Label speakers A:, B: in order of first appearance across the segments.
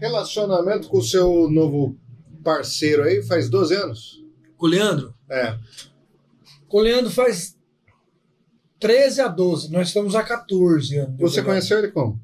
A: Relacionamento com o seu novo parceiro aí faz 12 anos?
B: Com o Leandro?
A: É.
B: Com o Leandro faz 13 a 12. Nós estamos a 14 anos.
A: Você conheceu ele como?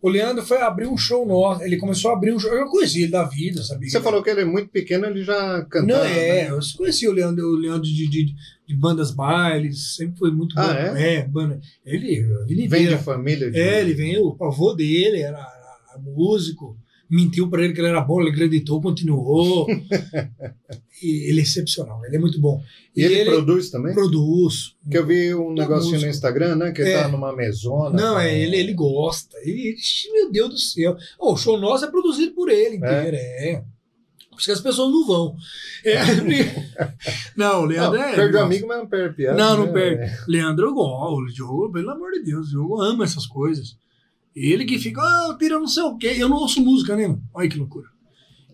B: O Leandro foi abrir um show nosso. Ele começou a abrir um show. Eu conheci ele da vida, sabia?
A: Você falou que ele é muito pequeno, ele já
B: Não,
A: cantava.
B: é.
A: né?
B: Eu conheci o Leandro, o Leandro de, de, de bandas bailes. Sempre foi muito
A: Ah,
B: bom.
A: é?
B: É, banda. Ele, vida
A: Vem de família. De...
B: É, ele vem, o avô dele era, era músico, mentiu pra ele que ele era bom, ele acreditou, continuou. e ele é excepcional, ele é muito bom.
A: E ele, produz também?
B: produz.
A: Que eu vi um
B: Tá
A: negocinho
B: músico.
A: no Instagram, né? Que ele
B: É.
A: tá numa mesona.
B: Não,
A: com-
B: é, ele, ele gosta. Ele, meu Deus do céu. O show nosso é produzido por ele inteiro, é. Por isso que as pessoas não vão. É. não, o
A: Não,
B: Leandro é.
A: perde o amigo, mas não perde piada.
B: Não, não
A: né?
B: perde. Leandro, eu gosto. O Diogo, pelo amor de Deus, o Diogo ama essas coisas. Ele que fica, ah, tira não sei o quê. Eu não ouço música, né? Olha que loucura.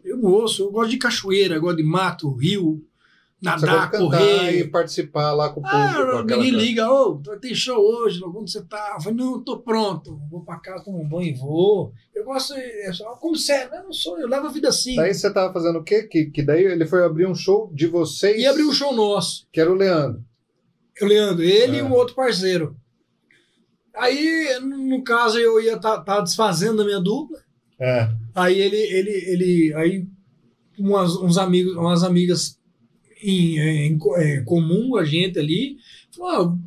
B: Eu não ouço, eu gosto de cachoeira, gosto de mato, rio,
A: Você
B: nadar,
A: pode cantar e
B: correr.
A: participar lá com o com
B: Ah,
A: coisa.
B: liga, ô, tem show hoje, onde você tá? Eu falei, não, eu tô pronto, vou pra casa, tomo um banho e vou. Eu gosto, é só, como sério, eu não sou, eu levo a vida assim.
A: Daí você tava fazendo o quê? Que, que daí ele foi abrir um show de vocês.
B: E abrir um show nosso.
A: Que era o Leandro.
B: O Leandro, ele
A: É.
B: e um outro parceiro. Aí, no caso, eu ia estar tá, desfazendo a minha dupla.
A: É.
B: Aí ele, ele, ele, aí umas, uns amigos, umas amigas em, em, é, comum, a gente ali, falou, ah,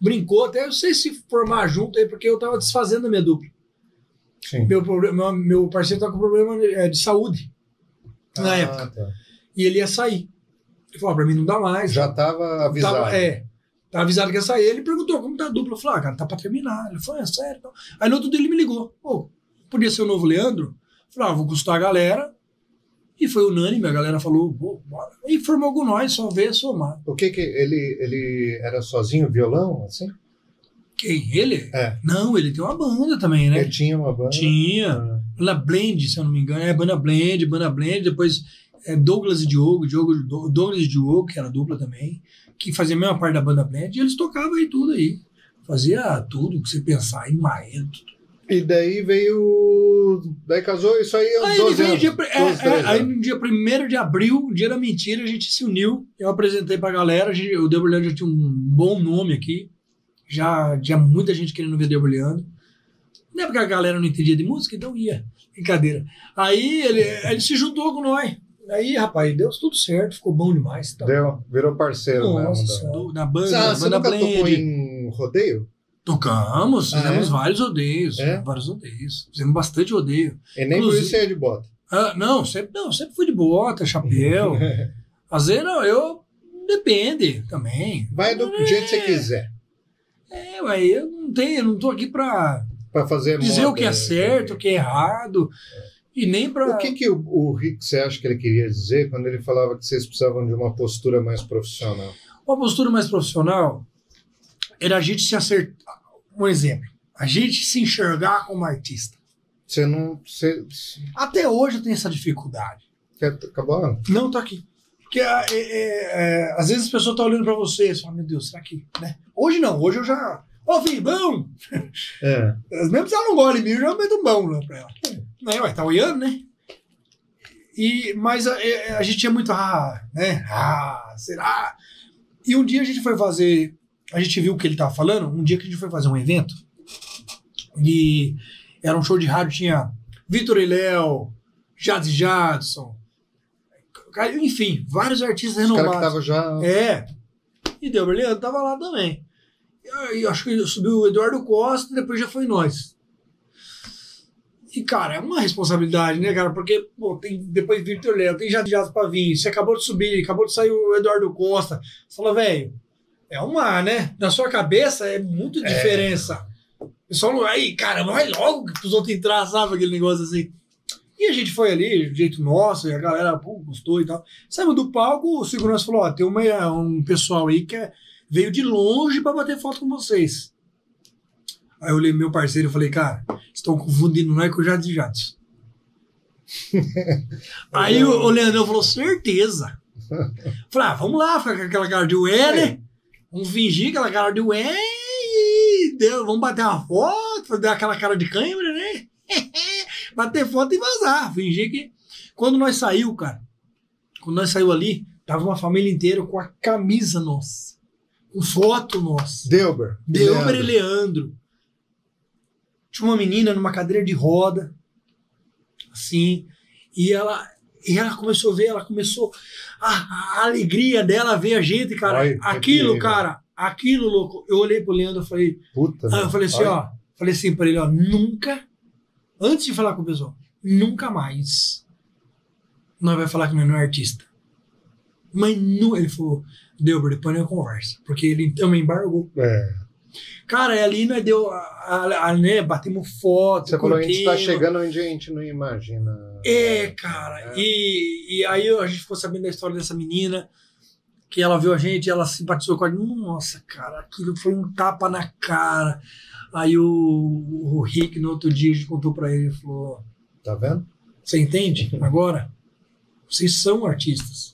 B: brincou até, eu sei se formar junto aí, porque eu tava desfazendo a minha dupla.
A: Sim.
B: Meu, problema, meu, parceiro tá com problema de, de saúde na
A: Ah,
B: época.
A: tá.
B: E ele ia sair. Ele falou, ah, pra mim não dá mais.
A: Já tava avisado.
B: Tava, é. Tava avisado que ia sair. Ele perguntou como tá a dupla. Eu falei, ah, cara, tá pra terminar. Ele falou, é sério. Então. Aí no outro dia ele me ligou. Pô, podia ser o novo Leandro? Eu falei, ah, vou custar a galera. E foi unânime, a galera falou, pô, bora. E formou com nós, só ver, somar.
A: O que que ele, ele era sozinho, violão, assim?
B: Quem? Ele?
A: É.
B: Não, ele tem uma banda também, né?
A: Ele tinha uma banda.
B: Tinha.
A: Ah,
B: Banda Blend, se eu não me engano. É, banda Blend, banda Blend. Depois é, Douglas e Diogo, Diogo, Douglas e Diogo, que era dupla também, que fazia a mesma parte da banda Blend. E eles tocavam aí tudo aí. Fazia tudo que você pensar, em Maia, tudo.
A: E daí veio. Daí casou, isso aí aos
B: Aí, ele
A: 12
B: veio
A: anos.
B: dia, é,
A: 12,
B: é,
A: 13
B: aí no dia 1 de abril, dia da mentira, a gente se uniu. Eu apresentei pra galera. A gente, o Deborleando já tinha um bom nome aqui. Já tinha muita gente querendo ver Deborleando. Não é porque a galera não entendia de música, então ia. Brincadeira. Aí ele, ele se juntou com nós. Aí, rapaz, deu tudo certo, ficou bom demais. Tá?
A: Deu, virou parceiro
B: Nossa,
A: mesmo.
B: Senhora, na banda,
A: Você,
B: na
A: você
B: banda
A: nunca tocou em rodeio?
B: Tocamos,
A: Ah,
B: fizemos
A: é?
B: vários rodeios.
A: É?
B: Vários rodeios. Fizemos bastante rodeio.
A: E nem por
B: Inclusive-
A: isso você é de bota.
B: Ah, não, sempre, não, sempre fui de bota, chapéu. Às vezes não, eu. Depende também.
A: Vai do
B: É.
A: jeito que você quiser.
B: É, mas eu não tenho, eu não tô aqui pra
A: Pra fazer
B: dizer
A: moda,
B: o que é certo, o que é errado. E nem pra.
A: O que, que o, o Rick você acha que ele queria dizer quando ele falava que vocês precisavam de uma postura mais profissional?
B: Uma postura mais profissional era a gente se acertar. Um exemplo. A gente se enxergar como artista.
A: Você não. Você,
B: Até hoje eu tenho essa dificuldade.
A: quer acabar?
B: Não, tá aqui. Porque é, é, é, às vezes as pessoas estão olhando pra você e falam, meu Deus, será que. Né? Hoje não, hoje eu já. Ô, filho, bom!
A: É.
B: Mesmo se ela não gosta de mim, eu já meto um bom lá pra ela. Né, ué, tá olhando, né? E, mas a, é, a gente tinha muito. Ah, né? Ah, será? E um dia a gente foi fazer. A gente viu o que ele tava falando. Um dia que a gente foi fazer um evento. E era um show de rádio, tinha Vitor e Léo, Jades Jadson. Enfim, vários artistas
A: Os caras que
B: renomados.
A: estavam já.
B: É. E Del Berliano tava lá também. E acho que subiu o Eduardo Costa e depois já foi nós. E, cara, é uma responsabilidade, né, cara? Porque, pô, tem depois Victor Léo, tem já jato pra vir. Você acabou de subir, acabou de sair o Eduardo Costa. Você fala, velho, é uma, né? Na sua cabeça é muito diferença. O pessoal não. Aí, cara, vai logo que os outros entrar, sabe? Aquele negócio assim. E a gente foi ali, do jeito nosso, e a galera pô, gostou e tal. Saímos do palco, o segurança falou: ó, tem uma, um pessoal aí que é- veio de longe pra bater foto com vocês. Aí eu olhei meu parceiro e falei, cara, estão confundindo nós com o Jades Jades. aí o, o Leandrão falou, certeza. Falei, ah, vamos lá, com aquela cara de ué, né? Vamos fingir aquela cara de ué e deu- vamos bater uma foto, dar aquela cara de câmera, né? bater foto e vazar. Fingir que. Quando nós saiu, cara, quando nós saiu ali, tava uma família inteira com a camisa nossa. Com foto nossa.
A: Delber.
B: Delber e Leandro. Tinha uma menina numa cadeira de roda, assim, e ela, e ela começou a ver, ela começou. A, a alegria dela ver a gente, cara.
A: Ai,
B: aquilo, cara, aquilo, louco. Eu olhei pro Leandro e falei.
A: Puta.
B: Ah, eu falei assim,
A: Ai,
B: ó. Falei assim pra ele, ó, nunca, antes de falar com o pessoal, nunca mais nós vai falar que nós não é artista. Mas não, ele falou, Delber, depois nós conversa. Porque ele também embargou.
A: É.
B: Cara, ali nós deu, a, a- a- né, batemos foto,
A: Você falou, a gente tá chegando onde a gente não imagina.
B: É, cara.
A: É.
B: E, e aí a gente ficou sabendo da história dessa menina, que ela viu a gente, ela simpatizou com a gente. Nossa, cara, aquilo foi um tapa na cara. Aí o, o Rick, no outro dia, a gente contou pra ele, ele falou:
A: Tá vendo?
B: Você entende? Agora, vocês são artistas.